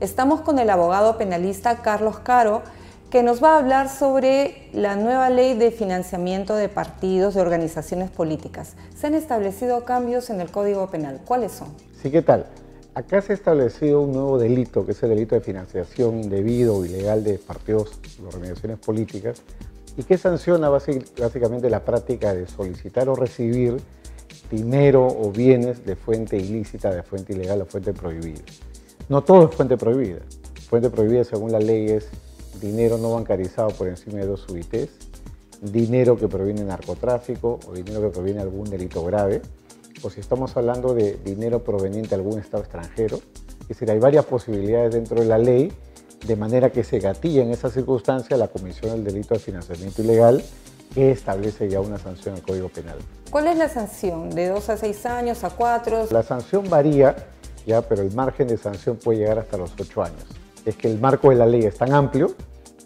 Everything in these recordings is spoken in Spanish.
Estamos con el abogado penalista Carlos Caro, que nos va a hablar sobre la nueva ley de financiamiento de partidos y organizaciones políticas. Se han establecido cambios en el Código Penal. ¿Cuáles son? Sí, ¿qué tal? Acá se ha establecido un nuevo delito, que es el delito de financiación indebido o ilegal de partidos y organizaciones políticas, y que sanciona básicamente la práctica de solicitar o recibir dinero o bienes de fuente ilícita, de fuente ilegal o fuente prohibida. No todo es fuente prohibida. Fuente prohibida según la ley es dinero no bancarizado por encima de dos UITs, dinero que proviene de narcotráfico o dinero que proviene de algún delito grave, o si estamos hablando de dinero proveniente de algún Estado extranjero, es decir, hay varias posibilidades dentro de la ley, de manera que se gatilla en esa circunstancia la comisión del delito de financiamiento ilegal que establece ya una sanción al Código Penal. ¿Cuál es la sanción? ¿De dos a seis años, a cuatro? La sanción varía ¿ya? pero el margen de sanción puede llegar hasta los ocho años. Es que el marco de la ley es tan amplio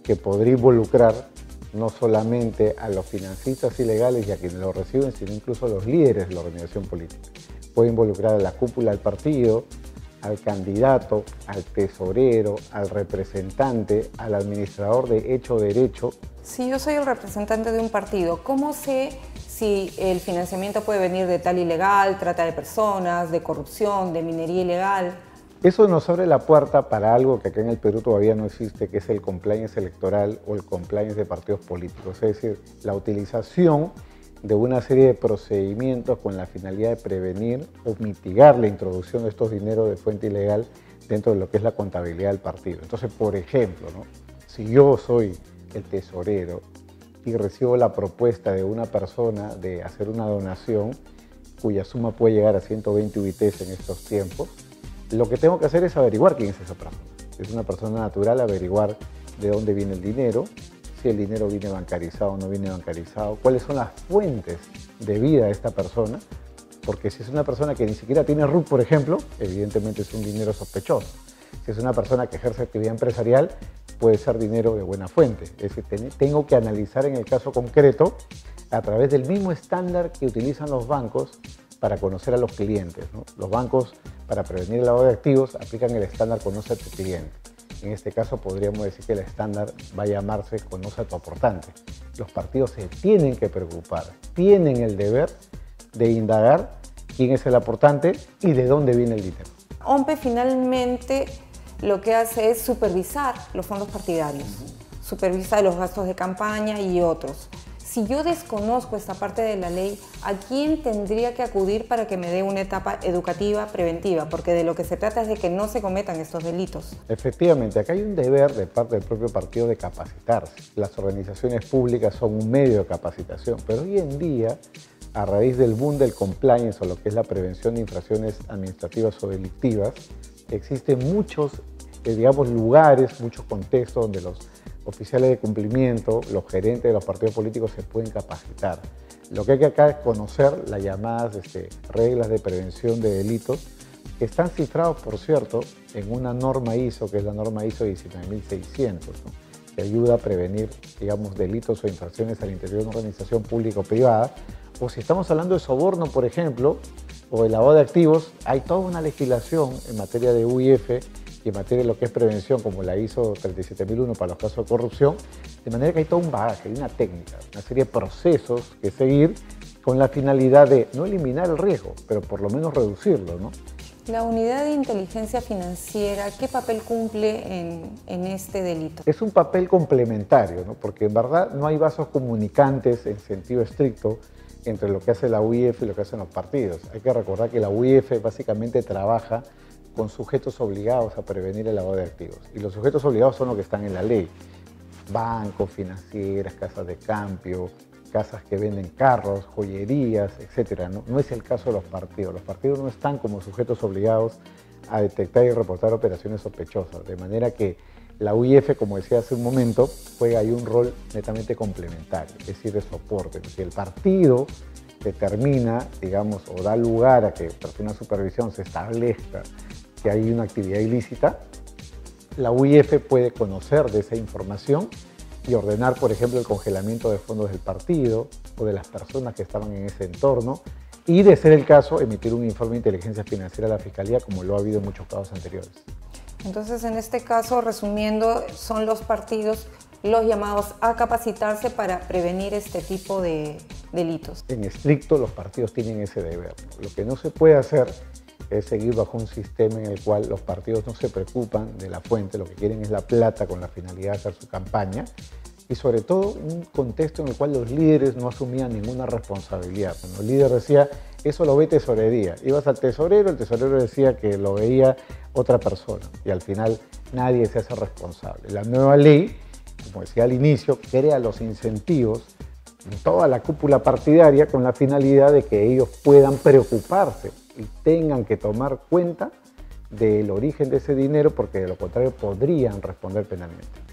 que podría involucrar no solamente a los financistas ilegales y a quienes lo reciben, sino incluso a los líderes de la organización política. Puede involucrar a la cúpula del partido, al candidato, al tesorero, al representante, al administrador de hecho derecho. Si yo soy el representante de un partido, ¿cómo sé si el financiamiento puede venir de tal ilegal, trata de personas, de corrupción, de minería ilegal. Eso nos abre la puerta para algo que acá en el Perú todavía no existe, que es el compliance electoral o el compliance de partidos políticos, es decir, la utilización de una serie de procedimientos con la finalidad de prevenir o mitigar la introducción de estos dineros de fuente ilegal dentro de lo que es la contabilidad del partido. Entonces, por ejemplo, si yo soy el tesorero y recibo la propuesta de una persona de hacer una donación cuya suma puede llegar a 120 UITs en estos tiempos, lo que tengo que hacer es averiguar quién es esa persona. es una persona natural, averiguar de dónde viene el dinero, si el dinero viene bancarizado o no viene bancarizado, cuáles son las fuentes de vida de esta persona, porque si es una persona que ni siquiera tiene RUC, por ejemplo, evidentemente es un dinero sospechoso. Si es una persona que ejerce actividad empresarial, puede ser dinero de buena fuente. Es decir, tengo que analizar en el caso concreto a través del mismo estándar que utilizan los bancos para conocer a los clientes. Los bancos, para prevenir el lavado de activos, aplican el estándar Conoce a tu cliente. En este caso podríamos decir que el estándar va a llamarse Conoce a tu aportante. Los partidos se tienen que preocupar, tienen el deber de indagar quién es el aportante y de dónde viene el dinero. OMPE finalmente lo que hace es supervisar los fondos partidarios, supervisar los gastos de campaña y otros. Si yo desconozco esta parte de la ley, ¿a quién tendría que acudir para que me dé una etapa educativa preventiva? Porque de lo que se trata es de que no se cometan estos delitos. Efectivamente, acá hay un deber de parte del propio partido de capacitarse. Las organizaciones públicas son un medio de capacitación, pero hoy en día, a raíz del boom del compliance o lo que es la prevención de infracciones administrativas o delictivas, existen muchos eh, digamos, lugares, muchos contextos donde los oficiales de cumplimiento, los gerentes de los partidos políticos se pueden capacitar. Lo que hay que acá es conocer las llamadas este, reglas de prevención de delitos, que están cifrados, por cierto, en una norma ISO, que es la norma ISO 19600, que ayuda a prevenir, digamos, delitos o infracciones al interior de una organización pública o privada. O si estamos hablando de soborno, por ejemplo, o de lavado de activos, hay toda una legislación en materia de UIF y en materia de lo que es prevención, como la ISO 37001 para los casos de corrupción, de manera que hay todo un bagaje, hay una técnica, una serie de procesos que seguir con la finalidad de no eliminar el riesgo, pero por lo menos reducirlo. ¿no? La unidad de inteligencia financiera, ¿qué papel cumple en, en, este delito? Es un papel complementario, ¿no? porque en verdad no hay vasos comunicantes en sentido estricto entre lo que hace la UIF y lo que hacen los partidos. Hay que recordar que la UIF básicamente trabaja con sujetos obligados a prevenir el lavado de activos. Y los sujetos obligados son los que están en la ley. Bancos, financieras, casas de cambio, casas que venden carros, joyerías, etc. ¿no? es el caso de los partidos. Los partidos no están como sujetos obligados a detectar y reportar operaciones sospechosas. De manera que la UIF, como decía hace un momento, juega ahí un rol netamente complementario, es decir, de soporte. Si el partido determina, digamos, o da lugar a que tras una supervisión se establezca que hay una actividad ilícita, la UIF puede conocer de esa información y ordenar, por ejemplo, el congelamiento de fondos del partido o de las personas que estaban en ese entorno y, de ser el caso, emitir un informe de inteligencia financiera a la Fiscalía, como lo ha habido en muchos casos anteriores. Entonces, en este caso, resumiendo, son los partidos los llamados a capacitarse para prevenir este tipo de delitos. En estricto, los partidos tienen ese deber. Lo que no se puede hacer es seguir bajo un sistema en el cual los partidos no se preocupan de la fuente, lo que quieren es la plata con la finalidad de hacer su campaña y sobre todo un contexto en el cual los líderes no asumían ninguna responsabilidad. Cuando el líder decía, eso lo ve tesorería, ibas al tesorero, el tesorero decía que lo veía otra persona y al final nadie se hace responsable. La nueva ley, como decía al inicio, crea los incentivos en toda la cúpula partidaria con la finalidad de que ellos puedan preocuparse y tengan que tomar cuenta del origen de ese dinero porque de lo contrario podrían responder penalmente.